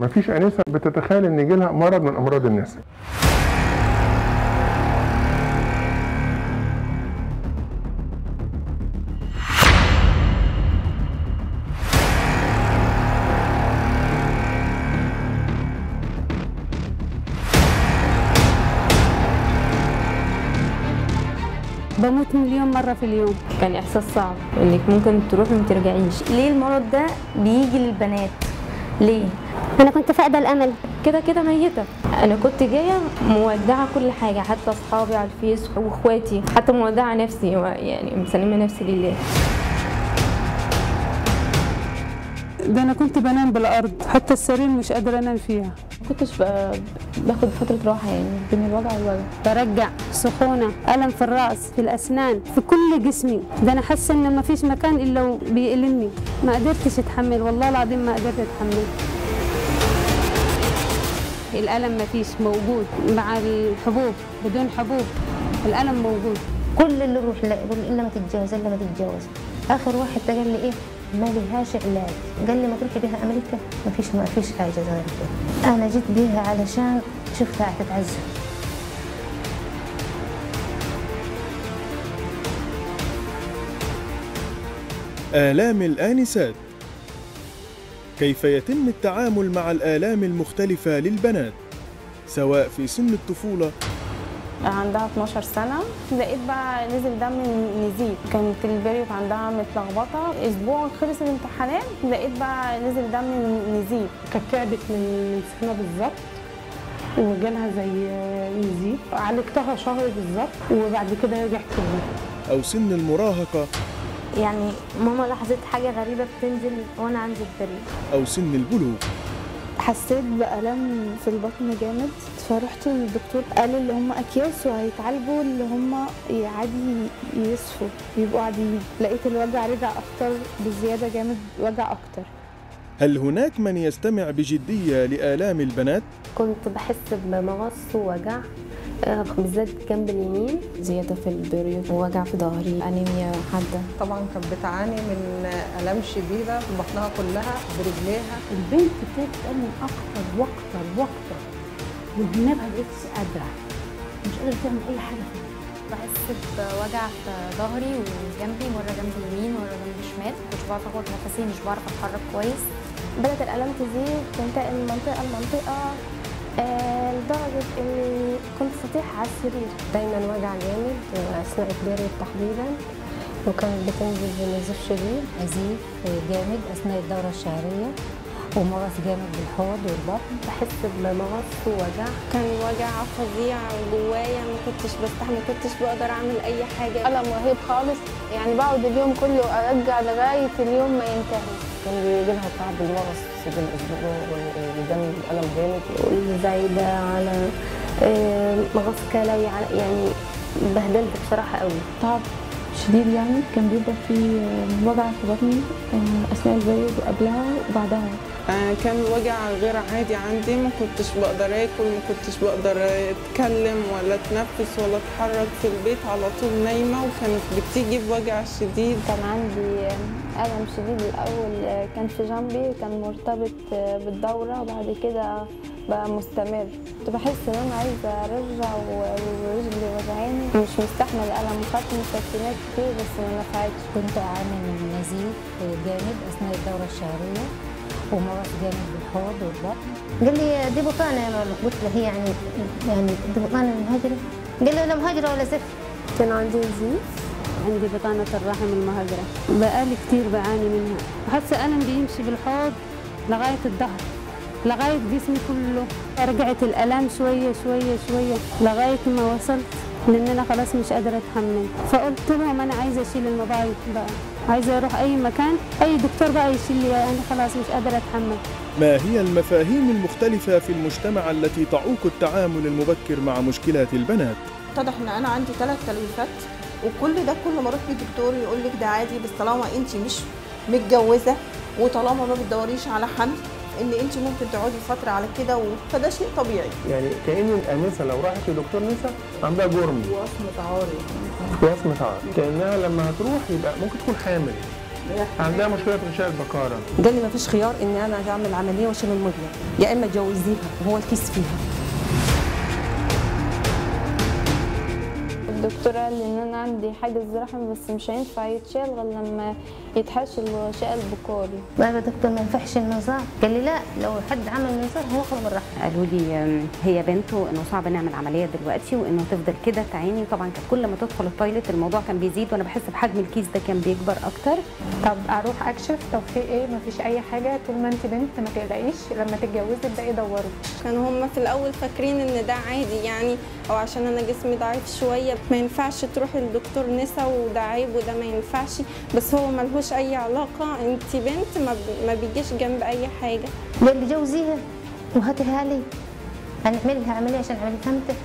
مفيش آنسة بتتخيل إن يجي لها مرض من أمراض النساء بموت مليون مرة في اليوم. كان إحساس صعب إنك ممكن تروحي وما ترجعيش. ليه المرض ده بيجي للبنات؟ ليه؟ أنا كنت فاقدة الأمل. كده كده ميتة. أنا كنت جاية مودعة كل حاجة حتى أصحابي على الفيس وإخواتي حتى مودعة نفسي يعني مسلمة نفسي لله. ده أنا كنت بنام بالأرض حتى السرير مش قادرة أنام فيها. ما كنتش باخد فترة راحة يعني بين الوجع والوجع. برجع سخونة ألم في الرأس في الأسنان في كل جسمي. ده أنا حاسة إن ما فيش مكان إلا وبيألمني ما قدرتش أتحمل والله العظيم ما قدرت أتحمل. الألم ما فيش موجود مع الحبوب بدون حبوب. الألم موجود. كل اللي يروح لا يقول الا ما تتجوز الا ما تتجوز آخر واحد قال لي إيه؟ ما لهاش علاج قال لي ما تروحي بيها أمريكا؟ ما فيش ما فيش حاجة زي كده أنا جيت بيها علشان شفتها هتتعذب آلام الآنسات. كيف يتم التعامل مع الآلام المختلفة للبنات؟ سواء في سن الطفولة عندها 12 سنة. لقيت بقى نزل دم نزيف. كانت البريود عندها متلخبطة. أسبوع خلص الامتحانات لقيت بقى نزل دم نزيف. كانت تعبت من سنة بالظبط. وجالها زي نزيف. عالجتها شهر بالظبط. وبعد كده رجعت تاني أو سن المراهقة. يعني ماما لاحظت حاجة غريبة بتنزل وأنا عندي البريد أو سن البلوغ. حسيت بألم في البطن جامد. فرحت للدكتور قال اللي هم أكياس وهيتعالجوا اللي هم عادي يصفوا يبقوا عاديين لقيت الوجع رجع أكتر بزيادة جامد وجع أكتر. هل هناك من يستمع بجدية لآلام البنات؟ كنت بحس بمغص ووجع آه، بالذات جنب اليمين. زيادة في البريود ووجع في ظهري أنيميا حادة. طبعا كانت بتعاني من آلام شديدة في بطنها كلها برجليها. البنت بتتألم أكتر وأكتر وأكتر. وهنا ما بقتش قادرة مش قادرة تعمل أي حاجة فيها بحس بوجع في ظهري وجنبي مرة جنب اليمين مرة جنب الشمال. مش بعرف اخد نفسي مش بعرف أتحرك كويس. بدأت الألم تزيد تنتقل من منطقه لمنطقة. آه، لدرجة إني كنت سطيحه على السرير. دايما وجع جامد أثناء البريود تحديدا. وكانت بتنزل بنزيف شديد نزيف جامد أثناء الدورة الشهرية. ومغص جامد بالحوض والبطن. بحس بمغص ووجع. كان وجع فظيع جوايا ما كنتش بستحمل ما كنتش بقدر أعمل أي حاجة. ألم رهيب خالص. يعني بقعد اليوم كله أرجع لغاية اليوم ما ينتهي. كان بيجي لها تعب بالمغص بالاسبوع والدم الالم جامد. زايده على آه، مغص كلوي على يعني بهدلت بصراحة قوي. تعب شديد يعني كان بيبقى فيه وجع في بطني أثناء البريد وقبلها وبعدها. آه، كان الوجع غير عادي عندي. ما كنتش بقدر آكل ما كنتش بقدر أتكلم ولا أتنفس ولا أتحرك في البيت على طول نايمة. وكانت بتيجي بوجع شديد. كان عندي ألم شديد الأول كان في جنبي كان مرتبط بالدورة. وبعد كده بقى مستمر. كنت بحس إن أنا عايزة أرجع ورجلي وجعاني. مش مستحمل الألم وخدت مسكنات كتير بس ما نفعتش. كنت أعاني من نزيف جامد أثناء الدورة الشهرية. ومغص جامد بالحوض والبطن. قال لي دي بطانة يا ماما قلت له هي يعني يعني دي بطانة مهاجرة. قال لي لا مهاجرة ولا زفت. كان عندي نزيف عندي بطانة الرحم المهاجرة. بقالي كتير بعاني منها. وحاسة ألم بيمشي بالحوض لغاية الظهر لغاية جسمي كله. رجعت الألم شوية شوية شوية لغاية ما وصلت لأن أنا خلاص مش قادرة أتحمل. فقلت لهم أنا عايزة أشيل الموبايل بقى. عايزة أروح أي مكان أي دكتور بقى يشيل لي أنا خلاص مش قادرة أتحمل ما هي المفاهيم المختلفة في المجتمع التي تعوق التعامل المبكر مع مشكلات البنات؟ اتضح إن أنا عندي ثلاث تلويثات وكل ده كل ما أروح للدكتور يقول لك ده عادي بس طالما انت مش متجوزة وطالما ما بتدوريش على حمل إن أنت ممكن تقعدي فترة على كده و... فده شيء طبيعي. يعني كأن الانسه لو راحت لدكتور نساء عندها جرم. وصمه عاري وصمة عار كأنها لما هتروح يبقى ممكن تكون حامل. عندها مشكلة في غشاء البكاره قال لي ما فيش خيار اني أنا أعمل عملية وأشيل المبيض يا إما تجوزيها وهو الكيس فيها. الدكتور قال لي إن أنا عندي حاجز رحم بس مش هينفع يتشال غير لما الغشاء البكاري بقى يا دكتور ما ينفعش النظام قال لي لا لو حد عمل نظام هيخرج من الرحم. قالوا لي هي بنت وانه صعب نعمل عملية دلوقتي وإنه تفضل كده تعاني. وطبعا كانت كل ما تدخل ال toilet الموضوع كان بيزيد وأنا بحس بحجم الكيس ده كان بيكبر أكتر. طب أروح أكشف طب في إيه؟ مفيش أي حاجة؟ طول ما أنت بنت ما تقلقيش. لما تتجوزي ابدأي دوري. كانوا هم في الأول فاكرين إن ده عادي يعني أو عشان أنا جسمي ضعيف شوية ما ينفعش تروحي لدكتور نسا وده عيب وده ما ينفعش. بس هو ملهوش أي علاقة انت بنت ما, بيجيش جنب أي حاجة. قال لي جوزيها وهاتيها لي. هنعمل لها عمليه عشان عمليه فهمت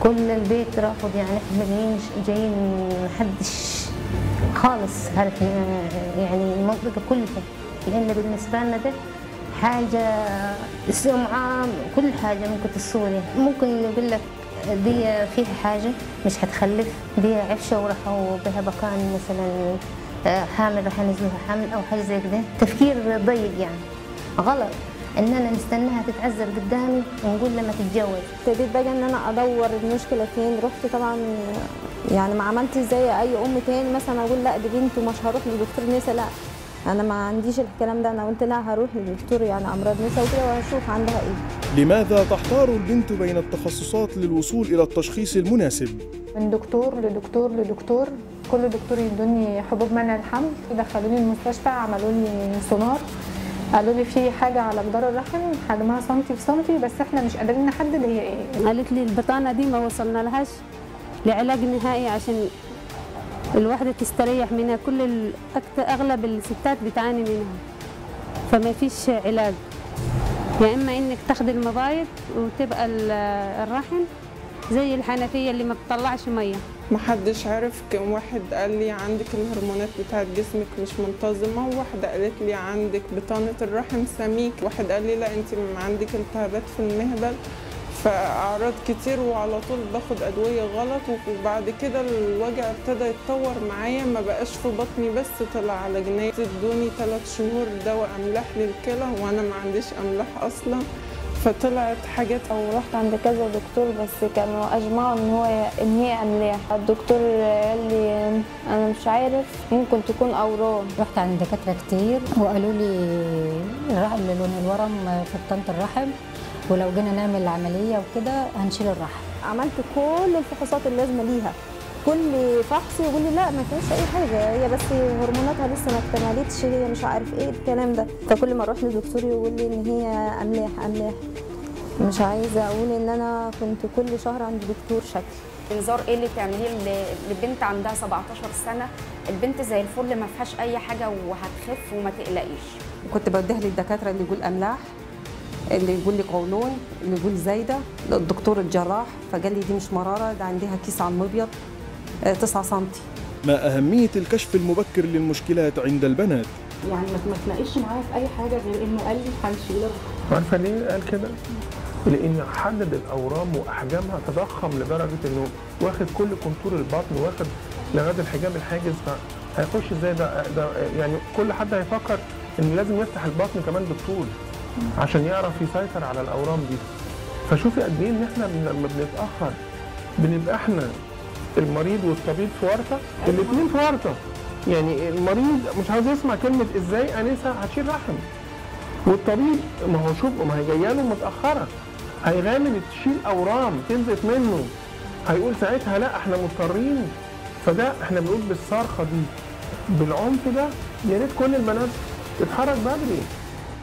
كل البيت رافض يعني إحنا جايين جايين محدش خالص. يعني المنطقة كلها لأن بالنسبة لنا ده حاجة سمعة كل حاجة ممكن تصوري ممكن يقول لك دي فيها حاجة مش هتخلف دي عفشة وراحوا بها بكان مثلا. حامل راح ينزلوها حمل أو حاجة زي كده. تفكير ضيق يعني. غلط. ان أنا نستناها تتعذب قدامي ونقول لما تتجوز. ابتديت بقى إن أنا أدور المشكلة فين. رحت طبعا يعني ما عملتش زي أي أم تاني مثلا أقول لا دي بنت ومش هروح لدكتور نسا. لا أنا ما عنديش الكلام ده. أنا قلت لا هروح لدكتور يعني أمراض نسا وكده وهشوف عندها إيه. لماذا تحتار البنت بين التخصصات للوصول إلى التشخيص المناسب؟ من دكتور لدكتور لدكتور كل دكتور يدوني حبوب منع الحمل. دخلوني المستشفى عملوا لي سونار. قالوا لي في حاجة على جدار الرحم حجمها سنتي في سنتي بس إحنا مش قادرين نحدد هي إيه. قالت لي البطانة دي ما وصلنا لهاش لعلاج نهائي عشان الواحدة تستريح منها. كل أغلب الستات بتعاني منها. فما فيش علاج. يا إما إنك تاخدي المبايض وتبقى ال- الرحم زي الحنفية اللي ما بتطلعش مية. محدش عارف كم واحد قال لي عندك الهرمونات بتاعت جسمك مش منتظمة وواحدة قالت لي عندك بطانة الرحم سميك واحد قال لي لا انت عندك التهابات في المهبل فأعراض كتير وعلى طول باخد أدوية غلط وبعد كده الوجع ابتدى يتطور معايا ما بقاش في بطني بس طلع على جنيه ادوني ثلاث شهور دواء أملاح للكلى وأنا ما عنديش أملاح أصلا. فطلعت حاجات أو رحت عند كذا دكتور بس كانوا اجمعوا إن هو إن هي أملاح. الدكتور قال لي أنا مش عارف ممكن تكون أورام. رحت عند دكاترة كتير وقالوا لي الرحم لون الورم في بطانة الرحم ولو جينا نعمل عملية وكده هنشيل الرحم. عملت كل الفحوصات اللازمه ليها. كل فحص يقول لي لا ما فيهاش أي حاجة هي بس هرموناتها لسه ما اكتملتش هي مش عارف إيه الكلام ده. فكل ما أروح للدكتور يقول لي إن هي أملاح أملاح. مش عايزة أقول إن أنا كنت كل شهر عند دكتور شكل. انذار إيه اللي بتعمليه ل- لبنت عندها 17 سنة البنت زي الفل ما فيهاش أي حاجة وهتخف وما تقلقيش. كنت بديها للدكاترة اللي يقول أملاح اللي يقول لي قولون اللي يقول زايدة. الدكتور الجراح فقال لي دي مش مرارة ده عندها كيس على المبيض. 9 سم ما أهمية الكشف المبكر للمشكلات عند البنات؟ يعني ما تلاقيش معايا في أي حاجة غير إنه قال لي هنشيل عارفة ليه قال كده؟ لأن حدد الأورام وأحجامها تضخم لدرجة إنه واخد كل كونتور البطن واخد لغاية الحجاب الحاجز فهيخش إزاي ده, ده يعني كل حد هيفكر ان لازم يفتح البطن كمان بالطول عشان يعرف يسيطر على الأورام دي فشوفي قد إيه إن إحنا لما بنتأخر بنبقى إحنا المريض والطبيب في ورطة؟ الاثنين في ورطة. يعني المريض مش عاوز يسمع كلمة إزاي آنسة هتشيل رحم والطبيب ما هو شوف ما هي جاية له متأخرة. هيغامر تشيل أورام تنزف منه. هيقول ساعتها لا إحنا مضطرين. فده إحنا بنقول بالصرخة دي. بالعنف ده يا ريت كل البنات تتحرك بدري.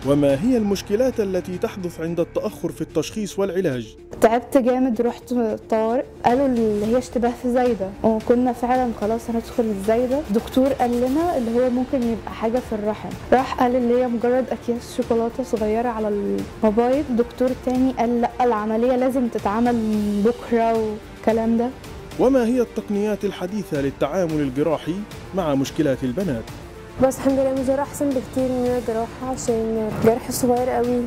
وما هي المشكلات التي تحدث عند التأخر في التشخيص والعلاج؟ تعبت جامد رحت طوارئ قالوا اللي هي اشتباه في زايدة. وكنا فعلا خلاص هندخل الزايده دكتور قال لنا اللي هو ممكن يبقى حاجة في الرحم راح قال اللي هي مجرد أكياس شوكولاتة صغيرة على الموبايل. دكتور تاني قال لأ العملية لازم تتعمل بكرة والكلام ده. وما هي التقنيات الحديثة للتعامل الجراحي مع مشكلات البنات؟ بس الحمد لله المجرى أحسن بكتير من الجراحة عشان جرح صغير قوي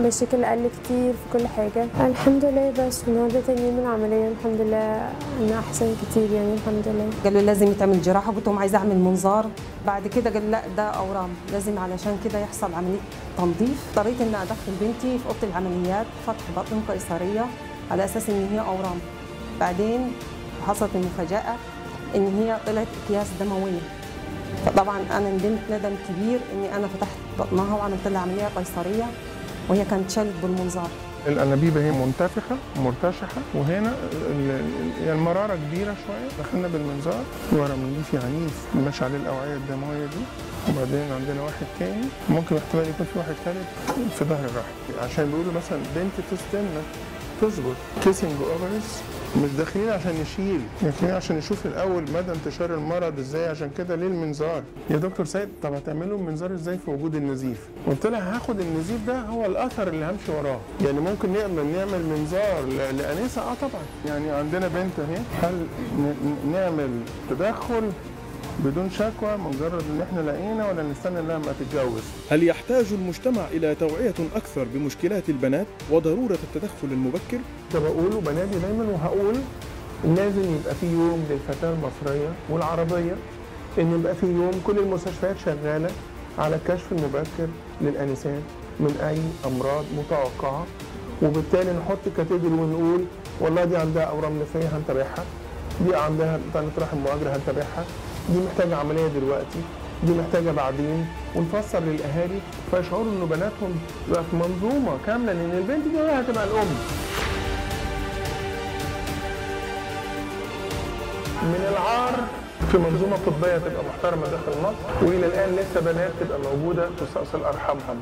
مشاكل أقل كتير في كل حاجة. الحمد لله بس النهاردة تاني يوم العملية الحمد لله أنا أحسن كتير يعني الحمد لله. قالوا لازم يتعمل جراحة قلت لهم عايزة أعمل منظار. بعد كده قال لا ده أورام. لازم علشان كده يحصل عملية تنظيف. اضطريت ان أدخل بنتي في أوضة العمليات فتح بطن قيصرية على أساس إن هي أورام. بعدين حصلت المفاجأة إن هي طلعت أكياس دموية. فطبعا أنا ندمت ندم كبير إني أنا فتحت بطنها وعملت لها عملية قيصرية وهي كانت شلت بالمنظار. الأنابيب هي منتفخة مرتشحة وهنا ال- ال- المرارة كبيرة شوية. دخلنا بالمنظار. ورم نضيف عنيف ماشي عليه الأوعية الدموية دي. وبعدين عندنا واحد تاني. ممكن احتمال يكون في واحد تالت في ظهر الرحم. عشان بيقولوا مثلا بنت تستنى تظبط kissing ovaries مش داخلين عشان نشيل داخلين عشان نشوف الأول مدى انتشار المرض إزاي عشان كده ليه المنظار؟ يا دكتور سيد طب هتعملوا المنظار إزاي في وجود النزيف؟ قلت لها هاخد النزيف ده هو الأثر اللي همشي وراه. يعني ممكن نعمل نعمل منظار لأنسة؟ آه طبعا. يعني عندنا بنت أهي هل نعمل تدخل بدون شكوى مجرد إن إحنا لقينا ولا نستنى إنها ما تتجوز. هل يحتاج المجتمع إلى توعية أكثر بمشكلات البنات وضرورة التدخل المبكر؟ ده بقول وبنادي دايما وهقول لازم يبقى في يوم للفتاة المصرية والعربية إن يبقى في يوم كل المستشفيات شغالة على الكشف المبكر للانسات من أي أمراض متوقعة. وبالتالي نحط كاتيجوري ونقول والله دي عندها أورام نفسية هنتابعها دي عندها بطانه رحم مهاجره هنتابعها. دي محتاجة عملية دلوقتي دي محتاجة بعدين ونفسر للأهالي فيشعروا ان بناتهم يبقى في منظومة كاملة لأن البنت دي هي هتبقى الأم. من العار في منظومة طبية تبقى محترمة داخل مصر وإلى الآن لسه بنات تبقى موجودة تستأصل ارحامهم